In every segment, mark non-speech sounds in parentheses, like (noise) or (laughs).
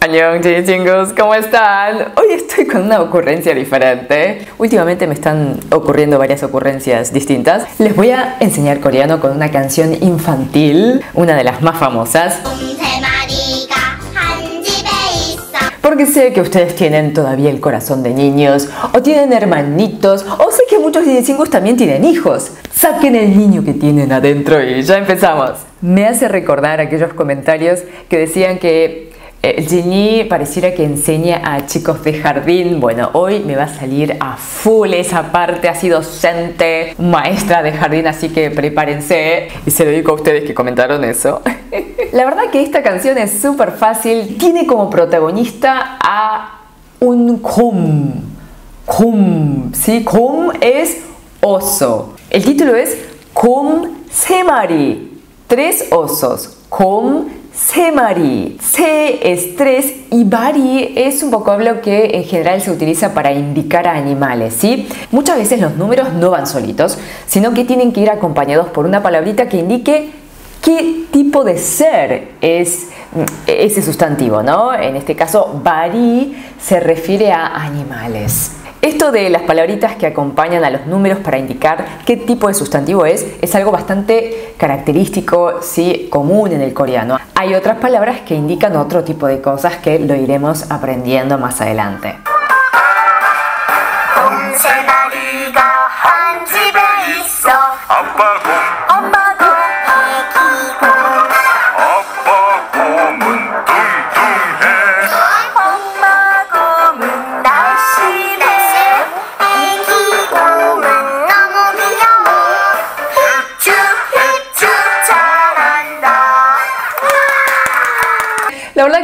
Hola chicos, ¿cómo están? Hoy estoy con una ocurrencia diferente. Últimamente me están ocurriendo varias ocurrencias distintas. Les voy a enseñar coreano con una canción infantil, una de las más famosas. Porque sé que ustedes tienen todavía el corazón de niños, o tienen hermanitos, o sé que muchos chingos también tienen hijos. Saquen el niño que tienen adentro y ya empezamos. Me hace recordar aquellos comentarios que decían que el Genie pareciera que enseña a chicos de jardín. Bueno, hoy me va a salir a full esa parte. Así docente, maestra de jardín, así que prepárense. Y se lo digo a ustedes que comentaron eso. (laughs) La verdad que esta canción es súper fácil. Tiene como protagonista a un kum. Kum, ¿sí? Kum es oso. El título es Kum Semari. Tres osos. Kum Semari. Se es tres y bari es un vocablo que en general se utiliza para indicar a animales, ¿sí? Muchas veces los números no van solitos, sino que tienen que ir acompañados por una palabrita que indique qué tipo de ser es ese sustantivo, ¿no? En este caso, bari se refiere a animales. Esto de las palabritas que acompañan a los números para indicar qué tipo de sustantivo es, es algo bastante característico, sí, común en el coreano. Hay otras palabras que indican otro tipo de cosas que lo iremos aprendiendo más adelante.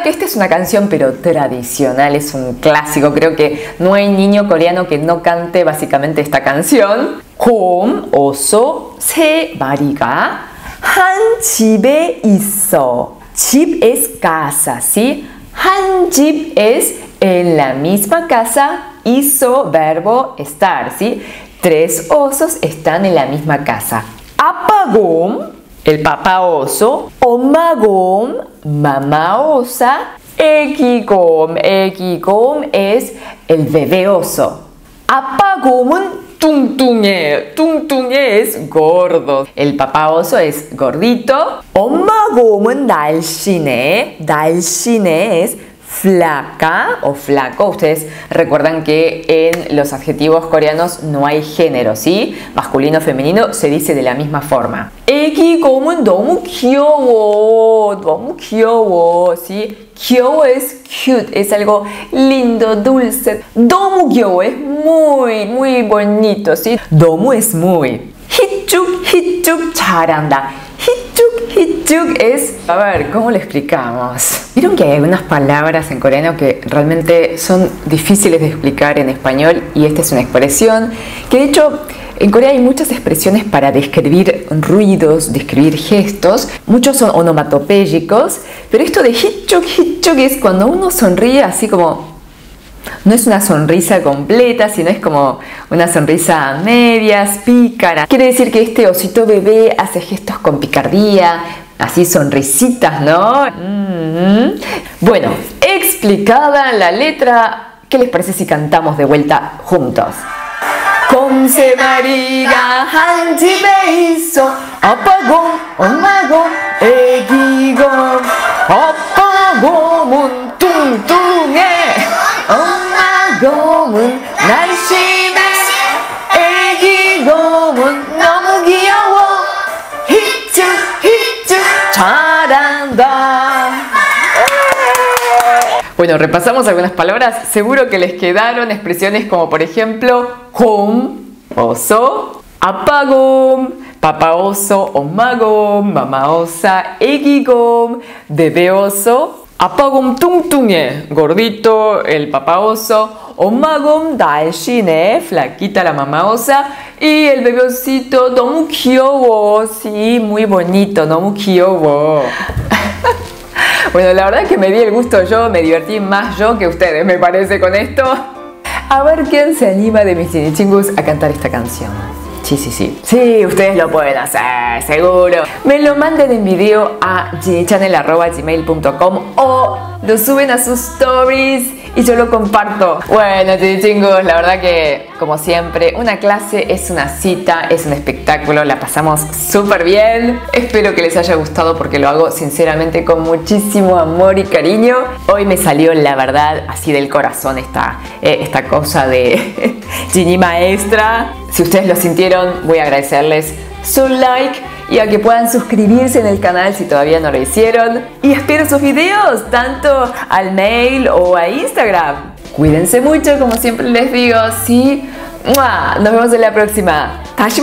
que esta es una canción pero tradicional, es un clásico, creo que no hay niño coreano que no cante básicamente esta canción. Home, oso, se variga, han chibe iso. Chip es casa, ¿sí? Han chip es en la misma casa, hizo verbo estar, ¿sí? Tres osos están en la misma casa. Apagón el papá oso, omagom, mamá osa, ekigom, ekigom es el bebé oso. Apagom은 뚱뚱해, 뚱뚱해 es gordo. El papá oso es gordito. 엄마곰은 날씬해, 날씬해 es flaca o flaco. Ustedes recuerdan que en los adjetivos coreanos no hay género, ¿sí? Masculino, femenino se dice de la misma forma. 애기 곰은 너무 귀여워. 너무 귀여워. ¿sí? 귀여워 es cute, es algo lindo, dulce. 너무 귀여워 es muy, muy bonito, ¿sí? 너무 es muy. 히쭉, 히 Ichuk es, a ver, ¿cómo lo explicamos? Vieron que hay algunas palabras en coreano que realmente son difíciles de explicar en español y esta es una expresión que de hecho en Corea hay muchas expresiones para describir ruidos, describir gestos, muchos son onomatopéyicos, pero esto de Hichuk, Hichuk es cuando uno sonríe así como no es una sonrisa completa, sino es como una sonrisa a medias, pícara. Quiere decir que este osito bebé hace gestos con picardía, así sonrisitas, ¿no? Mm-hmm. Bueno, explicada la letra, ¿qué les parece si cantamos de vuelta juntos? Bueno, repasamos algunas palabras. Seguro que les quedaron expresiones como por ejemplo home, oso, apagom, papá oso, omagom, mamá osa, egigom, bebé oso, Apagom tungtunge, gordito, el papá oso. Omagom dalshine, flaquita la mamá osa. Y el bebecito, 너무 귀여워. Sí, muy bonito, 너무 귀여워. (laughs) bueno, la verdad es que me di el gusto yo, me divertí más yo que ustedes, me parece, con esto. A ver quién se anima de mis chinichingus a cantar esta canción. Sí, sí, sí. Sí, ustedes lo pueden hacer, seguro. Me lo manden en video a gmail.com o lo suben a sus stories y yo lo comparto. Bueno, chingos, la verdad que, como siempre, una clase es una cita, es un espectáculo, la pasamos súper bien. Espero que les haya gustado porque lo hago sinceramente con muchísimo amor y cariño. Hoy me salió, la verdad, así del corazón esta, eh, esta cosa de (laughs) Ginny Maestra. Si ustedes lo sintieron, voy a agradecerles su like y a que puedan suscribirse en el canal si todavía no lo hicieron. Y espero sus videos, tanto al mail o a Instagram. Cuídense mucho, como siempre les digo, sí. Nos vemos en la próxima. Tashi